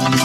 Thank